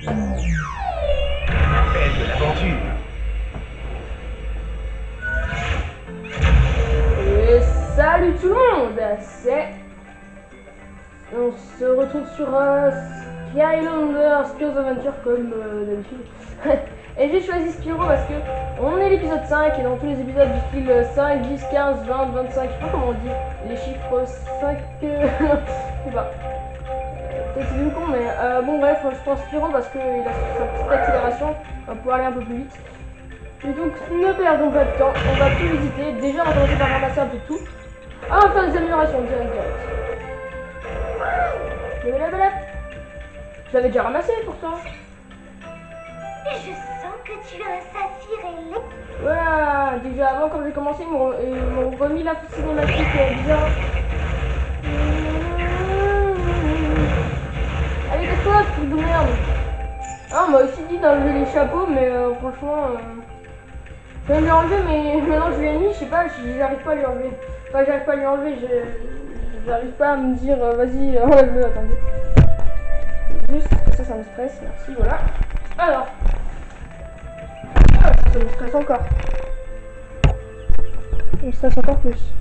Belle de l'aventure. Et salut tout le monde C'est... On se retrouve sur euh, Skylander Spears Adventure comme euh, d'habitude. et j'ai choisi Spyro parce que on est l'épisode 5 et dans tous les épisodes du style 5, 10, 15, 20, 25, je sais pas comment on dit les chiffres 5... euh, je sais pas. Du con mais euh, bon bref je prends Spyro parce qu'il a sa petite accélération pour aller un peu plus vite. Et donc ne perdons pas de temps, on va tout visiter. Déjà on va commencer par ramasser un peu tout. Ah on va faire des améliorations direct direct. Je l'avais déjà ramassé pourtant. Je sens que tu as un saphir. Voilà, déjà avant quand j'ai commencé ils m'ont ils m'ont remis la cinématique euh, bizarre. De merde. Ah on m'a aussi dit d'enlever les chapeaux mais euh, franchement je vais lui enlever mais maintenant je lui ai mis, je sais pas, j'arrive pas à lui enlever. Enfin j'arrive pas à lui enlever, j'arrive pas à me dire euh, vas-y enlève-le, attendez. Juste ça ça me stresse, merci, voilà. Alors. Ah, ça me stresse encore. Ça me encore plus.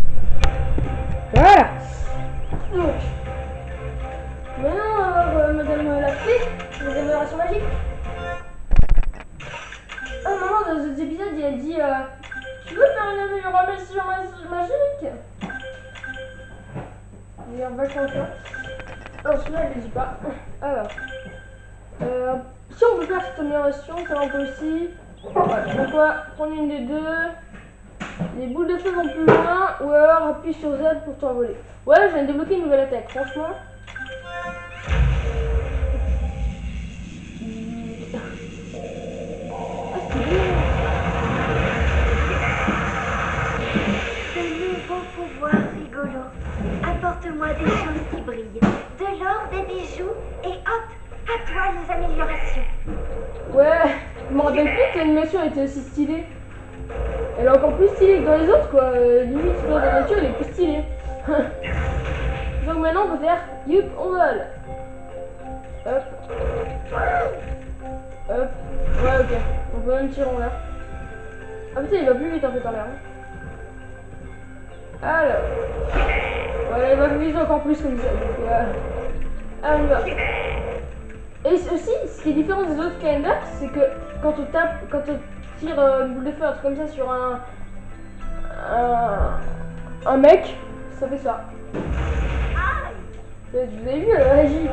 Voilà. Donc. Maintenant on va voir euh, Madame la fée, les améliorations magiques. À un moment dans cet épisode, il a dit euh, Tu veux faire une amélioration ma- magique? Il a vachement chiant. Alors celui-là, il ne dit pas. Alors. Euh, si on peut faire cette amélioration, ça on peut aussi. Ouais, donc prendre une des deux. Les boules de feu vont plus loin, ou alors appuie sur Z pour t'envoler. Ouais, je viens de débloquer une nouvelle attaque, franchement. Apporte-moi des choses qui brillent. De l'or, des bijoux, et hop, à toi les améliorations. Ouais, je me rappelle plus que l'animation était aussi stylée. Elle est encore plus stylée que dans les autres, quoi. Euh, limite, dans la nature, elle est plus stylée. Donc maintenant, on peut faire Youp, on vole. Hop. Hop. Ouais, ok. On peut même tirer en l'air. Ah putain, il va plus vite en fait en l'air. Alors. Ouais, il va vite encore plus comme ça. Donc, euh. Et aussi, ce qui est différent des autres calendars, c'est que quand on tape, quand on tire euh, une boule de feu, un truc comme ça sur un, un, mec, ça fait ça. Vous avez vu, elle réagit.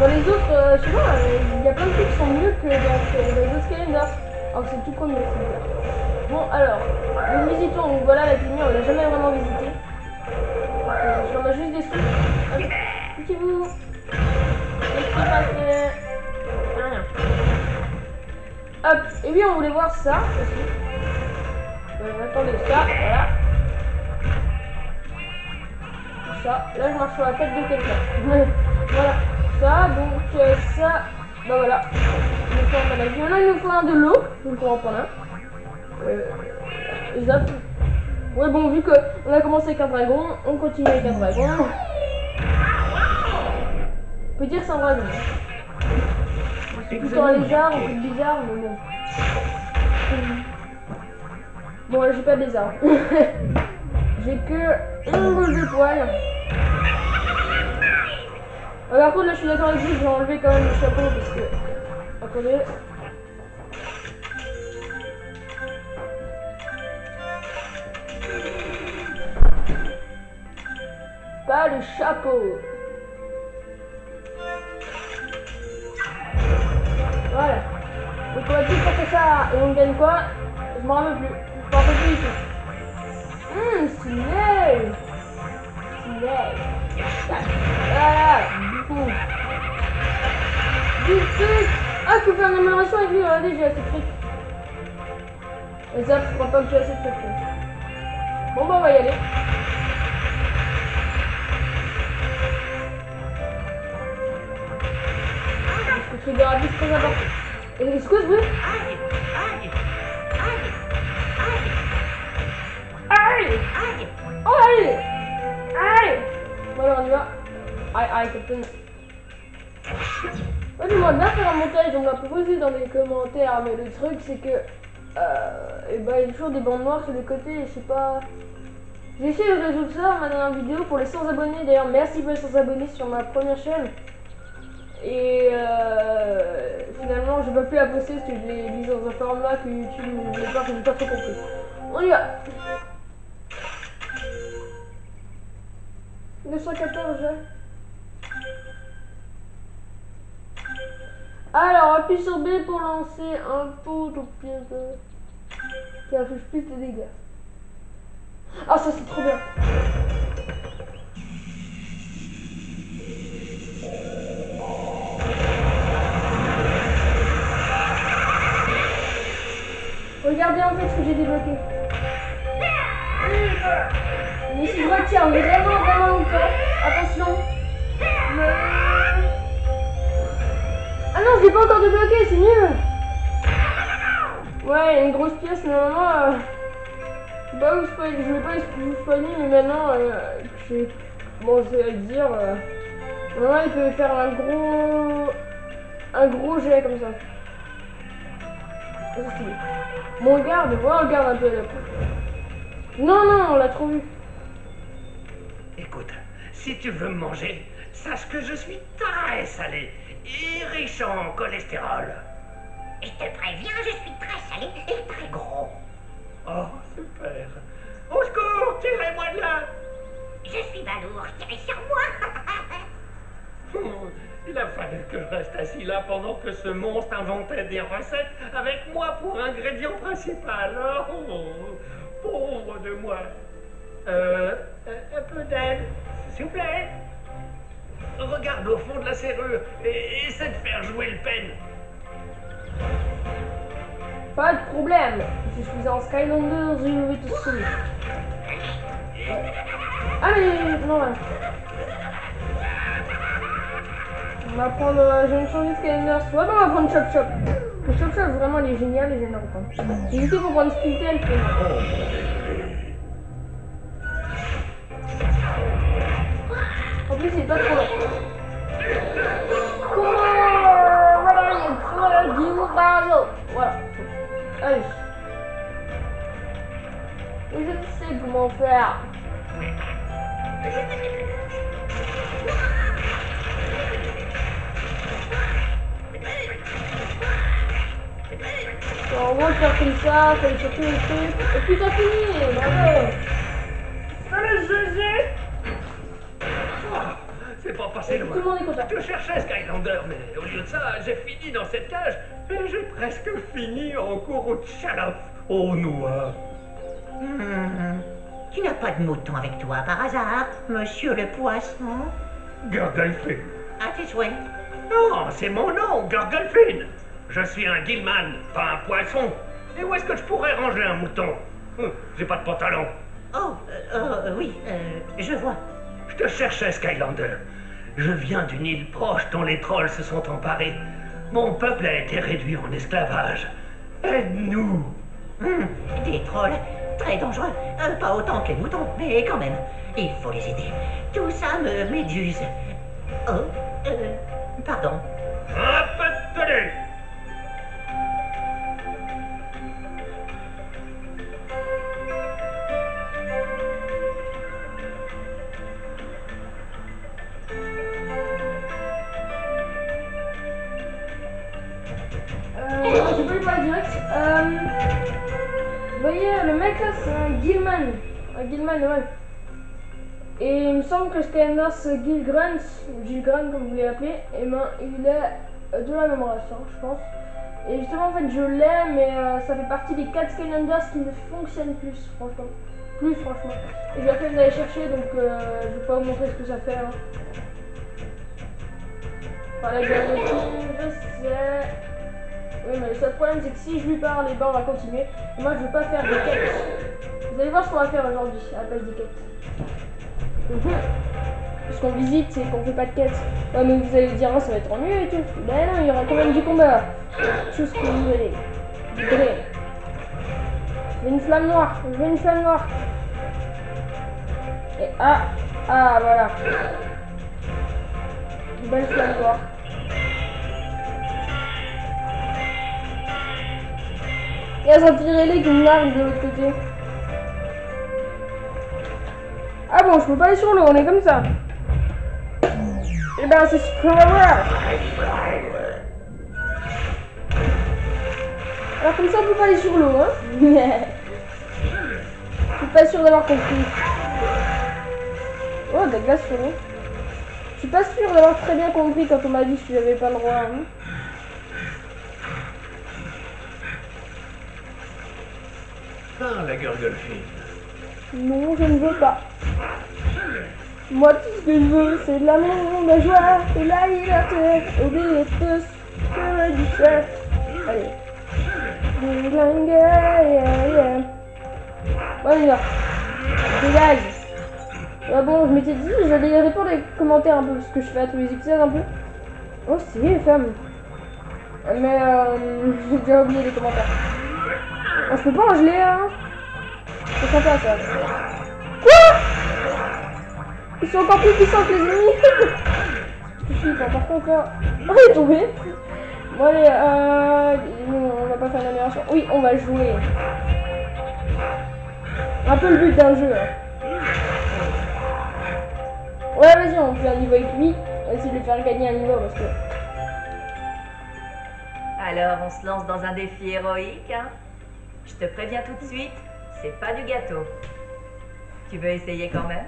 Dans les autres, euh, je sais pas, il y a plein de trucs qui sont mieux que dans, les autres calendars. Alors c'est tout premier, c'est. Bon, alors, nous visitons, donc voilà la clinique, on l'a jamais vraiment Qui passe euh, Rien. Hop, et oui, on voulait voir ça aussi. Attendez, ça, voilà. Ça, là je marche sur la tête de quelqu'un. voilà, ça, donc euh, ça, bah voilà. Il nous faut un manège. Maintenant il nous faut un de l'eau, donc on va en prendre un. Euh. Ouais bon, vu que on a commencé avec un dragon, on continue avec un dragon. Peut dire c'est un dragon. C'est plutôt un lézard, un truc bizarre, mais bon. Bon, là, j'ai pas de lézard. j'ai que une boule de poil. Euh, par contre, là, je suis d'accord avec vous, je vais enlever quand même le chapeau parce que. Attendez. Pas le chapeau. Voilà. Donc on va tout passer ça et on gagne quoi Je m'en rappelle plus. Je m'en rappelle plus du tout. Hum, stylé Stylé Voilà Du coup. Du truc Ah, tu peux faire une amélioration avec lui, regardez, j'ai assez de trucs. Et ça, je crois pas que j'ai assez de trucs. Bon bah on va y aller. Que rapide, c'est très important. Et excuse, oui? Aïe, aïe, aïe, Aïe aïe. Aïe Aïe Voilà, on y va. Aïe, aïe, Captain. Moi, j'aimerais bien faire un montage, on m'a proposé dans les commentaires, mais le truc, c'est que. Euh, et bah, il y a toujours des bandes noires sur les côtés, je sais pas. J'ai essayé de résoudre ça ma vidéo pour les 100 abonnés. D'ailleurs, merci pour les 100 abonnés sur ma première chaîne. Et euh, finalement, j'ai pas pu la poster parce que je l'ai mise dans un format que YouTube ne voulait pas, que j'ai pas trop compris. On y va 214 Alors, appuie sur B pour lancer un pot de pièce qui affiche plus de dégâts. Ah, ça c'est trop bien. Regardez en fait ce que j'ai débloqué. Mais si je retiens vraiment vraiment longtemps, attention. Ah non, je l'ai pas encore débloqué, c'est nul. Ouais, il y a une grosse pièce, normalement. Euh... Bah, je, je vais pas vous spoiler, mais maintenant, euh, que j'ai commencé à dire, euh, normalement, il peut faire un gros. un gros jet comme ça. Ça, c'est stylé. Mon garde, voilà, regarde un peu là. Non, non, on l'a trop vu. Écoute, si tu veux me manger, sache que je suis très salé et riche en cholestérol. Je te préviens, je suis très salé et très gros. Oh, super. Au secours, tirez-moi de là. Je suis balourd, tirez sur moi. Il a fallu que je reste assis là pendant que ce monstre inventait des recettes avec moi pour ingrédient principal. Oh, pauvre de moi. Euh, un peu d'aide, s'il vous plaît. Regarde au fond de la serrure et essaie de faire jouer le pen. Pas de problème. Je suis en Skylander, je vais te sauver. Ah mais non. Va prendre. je vais me changer de Skylander. Soit on va prendre Chop Chop. Le Chop Chop vraiment il est génial et j'aime reprendre. J'ai hésité pour prendre Spintel. En plus c'est pas trop long. Comment Voilà, il a trop Gilbaro. Voilà. Allez. Et je sais comment faire. On va le faire comme ça, ça va surtout le truc. Et puis ça finit, bravo. Salut GG Ah, C'est pas passé Tout loin. le monde est content. Je cherchais Skylander, mais au lieu de ça, j'ai fini dans cette cage et j'ai presque fini en cours de chalaf aux noix. Hmm. Tu n'as pas de mouton avec toi par hasard, monsieur le poisson? Gurglefin. À tes souhaits. Non, c'est mon nom, Gurglefin. Je suis un Gilman, pas un poisson. Et où est-ce que je pourrais ranger un mouton Hum, J'ai pas de pantalon. Oh, euh, euh, oui, euh, je vois. Je te cherchais, Skylander. Je viens d'une île proche dont les trolls se sont emparés. Mon peuple a été réduit en esclavage. Aide-nous. Hmm, Des trolls, très dangereux. Euh, pas autant que les moutons, mais quand même. Il faut les aider. Tout ça me méduse. Oh, euh, pardon. Gilman, ouais. Et il me semble que Skylander, c'est Gilgrant, ou Gilgrant comme vous l'appeler, et ben il est euh, de la même race, hein, je pense. Et justement, en fait, je l'ai, mais euh, ça fait partie des 4 Skylanders qui ne fonctionnent plus, franchement. Plus, franchement. Et j'ai la flemme d'aller chercher, donc euh, je vais pas vous montrer ce que ça fait. Hein. Voilà, j'ai je sais. Oui, mais le seul problème, c'est que si je lui parle, et ben on va continuer. Et moi, je veux pas faire des quêtes. Vous allez voir ce qu'on va faire aujourd'hui à la place des quêtes. Ce qu'on visite, c'est qu'on fait pas de quêtes. Ouais, mais vous allez dire, ah, ça va être ennuyeux et tout. Ben non, il y aura quand même du combat. Tout ce que vous voulez. Du une flamme noire. Je veux une flamme noire. Et ah, ah, voilà. Une belle flamme noire. Et à s'en tirer les guimlards de l'autre côté. Ah bon, je peux pas aller sur l'eau, on est comme ça. Eh ben, c'est ce qu'on va voir. Alors comme ça, on peut pas aller sur l'eau, hein. Je suis pas sûr d'avoir compris. Oh, de la glace sur l'eau. Je suis pas sûr d'avoir très bien compris quand on m'a dit que j'avais pas le droit. hein. Ah, la gurgolfine. Non, je ne veux pas. Moi, tout ce que je veux, c'est de l'amour, la joie, et la liberté. Oublier tout ce que je sais. Allez. Déglingue, yeah, yeah. Bon, on y. Dégage. Ah bon, je m'étais dit, j'allais répondre les commentaires un peu, ce que je fais à tous les épisodes un peu. Oh, c'est les femmes. Mais euh, j'ai déjà oublié les commentaires. Oh, je peux pas en geler, hein. C'est sympa ça. Quoi Ils sont encore plus puissants que les ennemis Je suis par contre là. Oh, il est Bon allez, euh... non, on va pas faire l'amélioration. Oui, on va jouer. Un peu le but d'un jeu. hein. Ouais, vas-y, on fait un niveau avec lui. On va essayer de lui faire gagner un niveau parce que... Alors, on se lance dans un défi héroïque, hein Je te préviens tout de suite, c'est pas du gâteau. Tu veux essayer quand même?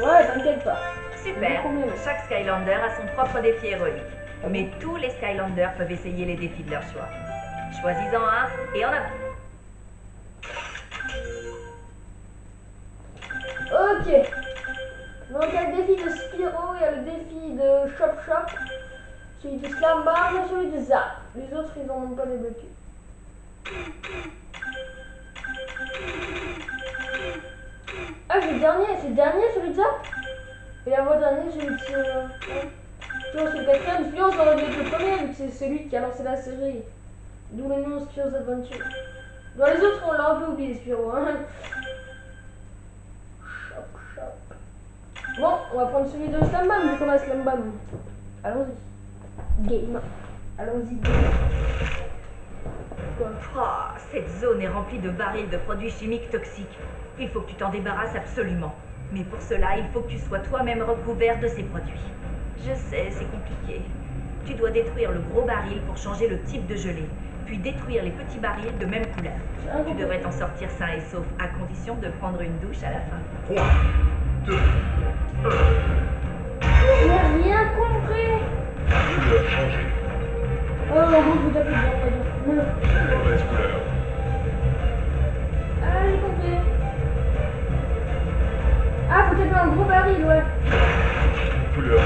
Ouais, t'inquiète pas. Super Chaque Skylander a son propre défi héroïque. Mais tous les Skylanders peuvent essayer les défis de leur choix. Choisis-en un et en avant. Ok. Donc il y a le défi de Spyro, il y a le défi de Chop Chop, celui de Slambar et celui de Zap. Les autres ils n'en ont pas débloqué. Ah c'est le dernier, c'est le dernier celui de Zap Et l'avant-dernier celui de... euh. Spyro c'est le quatrième, aurait dû être le premier vu que c'est celui qui a lancé la série. D'où le nom Spyro's Adventure. Dans les autres on l'a un peu oublié Spyro. Hein. Chop Chop. Bon, on va prendre celui de Slambam vu qu'on a Slambam. Allons-y. Game. Allons-y. game. Oh, cette zone est remplie de barils de produits chimiques toxiques. Il faut que tu t'en débarrasses absolument. Mais pour cela, il faut que tu sois toi-même recouvert de ces produits. Je sais, c'est compliqué. Tu dois détruire le gros baril pour changer le type de gelée, puis détruire les petits barils de même couleur. Tu devrais t'en sortir sain et sauf, à condition de prendre une douche à la fin. 3, 2, J'ai rien compris. couleur changée. Oh, en gros, vous tapez bien. Mauvaise couleur. Ah, j'ai compris. Ah, faut un gros baril, ouais. Couleur.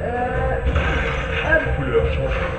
Euh. Hop. Couleur changée.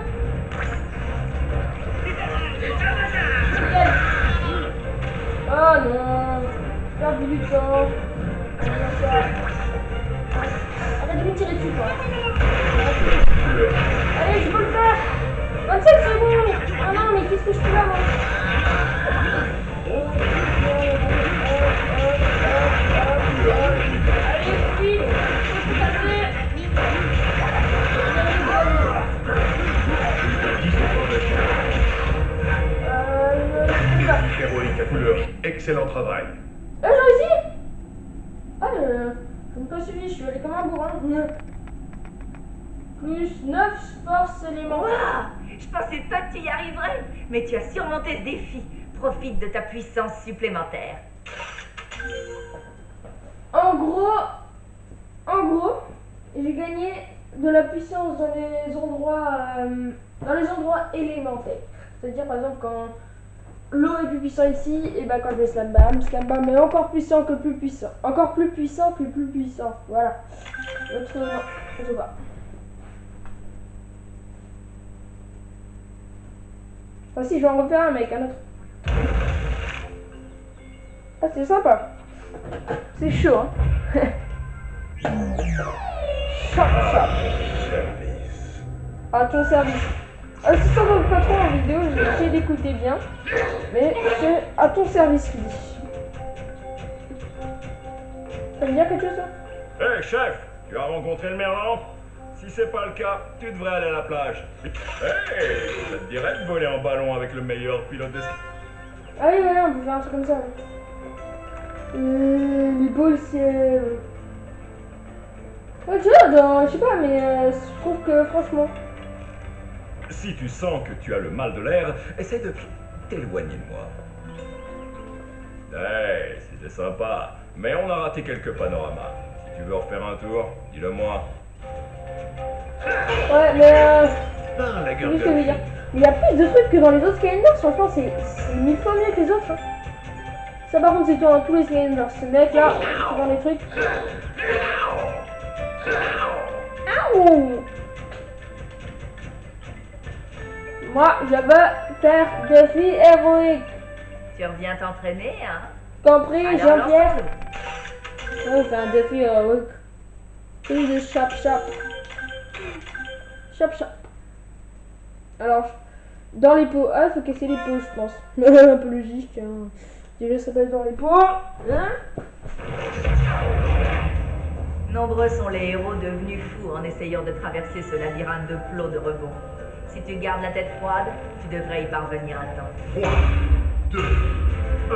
Oh non. Perdu du temps. Arrête de me tirer dessus, quoi. Allez, je peux le faire 27 secondes Ah non, mais qu'est-ce que je fais là, moi? Excellent travail. Ah, j'ai réussi Ah, euh, je me pas suivi, je suis allé comme un bourrin. Plus 9 force éléments. Ouah Je pensais pas que tu y arriverais, mais tu as surmonté ce défi. Profite de ta puissance supplémentaire. En gros, en gros, j'ai gagné de la puissance dans les endroits, euh, dans les endroits élémentaires. C'est-à-dire par exemple quand l'eau est plus puissant ici, et ben quand je vais slam bam, slam bam est encore puissant que plus puissant, encore plus puissant que plus puissant. Voilà. Autrement, je sais pas. Ah si, je vais en refaire un mec, un autre. Ah c'est sympa. C'est chaud, hein. Chop, chop. À ton service. Assistant votre patron en vidéo, j'ai essayé d'écouter bien. Mais c'est à ton service dit. Ça veut dire quelque chose, ça? Hé, chef, tu as rencontré le merlan Si c'est pas le cas, tu devrais aller à la plage. Hé, ça te dirait de voler en ballon avec le meilleur pilote de ski? Ah oui, ouais, on peut faire un truc comme ça. ouais. Euh, les balles, c'est... euh, Ouais, tu vois, dans- je sais pas, mais euh, je trouve que franchement... Si tu sens que tu as le mal de l'air, essaie de t'éloigner de moi. Hey, c'était sympa, mais on a raté quelques panoramas. Si tu veux refaire un tour, dis-le moi. Ouais, mais euh... Ah, la gueule de... dire. Il y a plus de trucs que dans les autres Skylanders, franchement, c'est mille fois mieux que les autres. hein. Ça, par contre, c'est toi dans tous les Skylanders. Ce mec-là, qui vend les trucs... Aouh Moi, je veux faire défi héroïque. Tu reviens t'entraîner, hein? Compris, Jean-Pierre? Ouais, c'est un défi héroïque. Celui de chap chap. Chap chap. Alors, dans les pots. Ah, faut casser les pots, je pense. un peu logique. Hein. Déjà, ça passe dans les pots. Hein Nombreux sont les héros devenus fous en essayant de traverser ce labyrinthe de plots de rebond. Si tu gardes la tête froide, tu devrais y parvenir à temps. 3, 2, 1.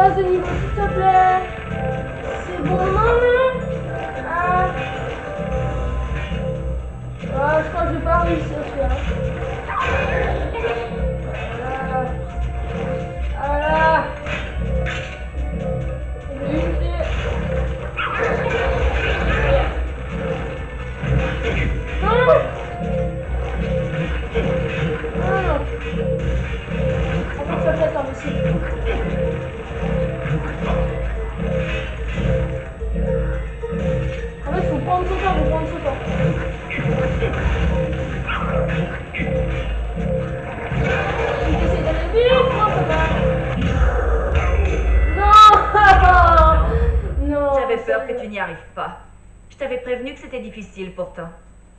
Passe de niveau, s'il te plaît. C'est bon, non, non. Ah. Ah, je crois que je vais pas réussir tu n'y arrives pas. Je t'avais prévenu que c'était difficile pourtant.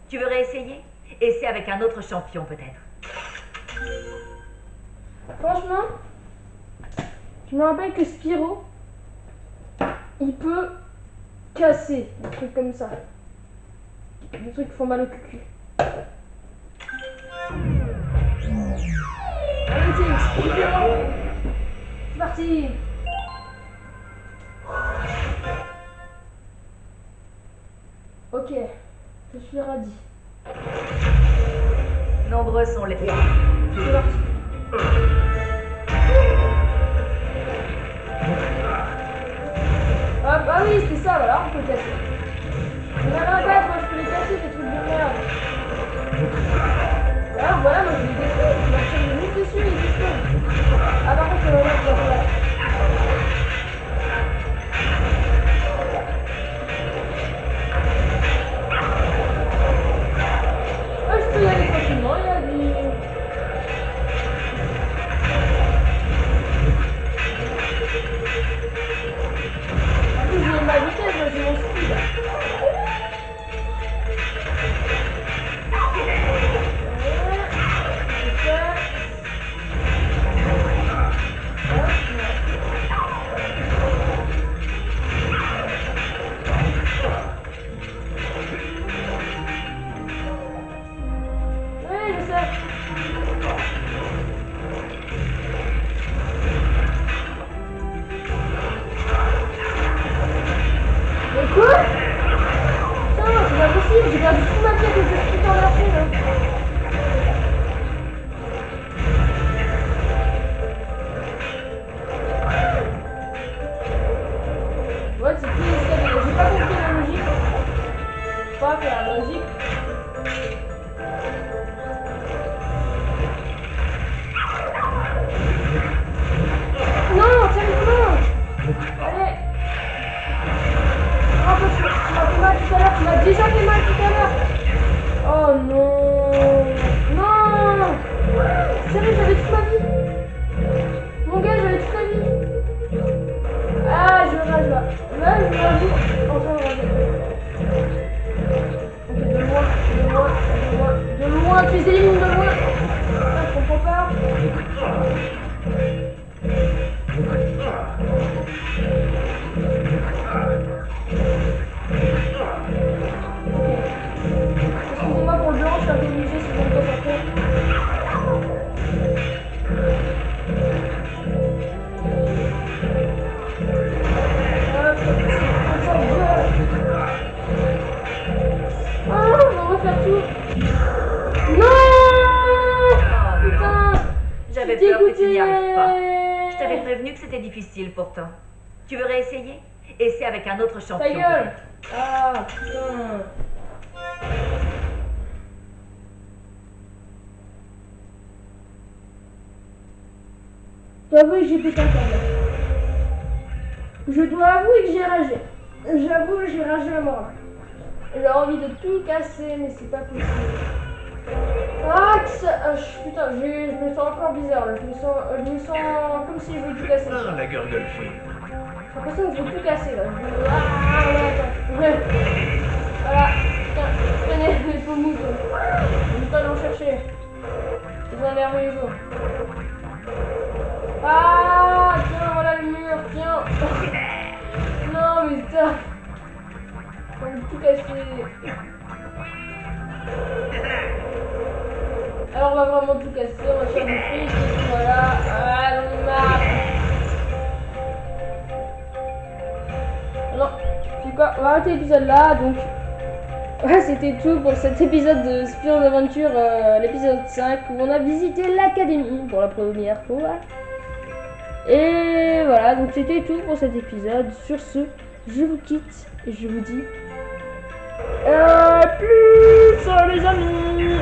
Tu veux réessayer? C'est avec un autre champion peut-être. Franchement, je me rappelle que Spyro, il peut casser des trucs comme ça. Des trucs qui font mal au cul. Allez, Spyro C'est parti Ok, je suis radis. Nombreux sont les... C'est parti. Ah bah oui, c'est ça, voilà, on peut casser. Mais regarde, moi je peux les casser, ces trucs de merde. Alors voilà, moi je les détruis, je marche dessus, ils explosent. Ah par contre, euh, là, tu m'as déjà fait mal tout à l'heure. Oh non. Non. Sérieux, j'avais toute ma vie. Mon gars, j'avais toute ma vie. Ah, je rage là Là, je rajoute en train de rager. Ok, de loin, de loin, de loin, de loin, tu les élimines de loin. Ah, je comprends pas Non Putain J'avais peur que tu n'y arrives pas. Je t'avais prévenu que c'était difficile pourtant. Tu veux réessayer? C'est avec un autre champion Ta gueule. Ah, putain Je dois avouer que j'ai pété un câble. Je dois avouer que j'ai ragé. J'avoue, j'ai ragé à mort. J'ai envie de tout casser, mais c'est pas possible. Ah, ah, je- putain, je me sens encore bizarre. là. Je me sens, je me sens comme si je veux tout casser. Ah, la gorgolfée. J'ai l'impression que je veux tout casser là. Je Ah, ouais, attends. Voilà. Tiens, tenez les faux moutons. N'hésite pas à en chercher. Un merveilleux jour. Ah, tiens, voilà le mur, tiens. Non, mais putain. On tout casser. Alors on va vraiment tout casser, on va faire du fric voilà. Ah, marre. Non, c'est quoi On va arrêter l'épisode là, donc... Ouais, c'était tout pour cet épisode de Spirit d'Aventure, euh, l'épisode 5, où on a visité l'académie pour la première fois. Et voilà, donc c'était tout pour cet épisode. Sur ce, je vous quitte et je vous dis... Euh, plus, les amis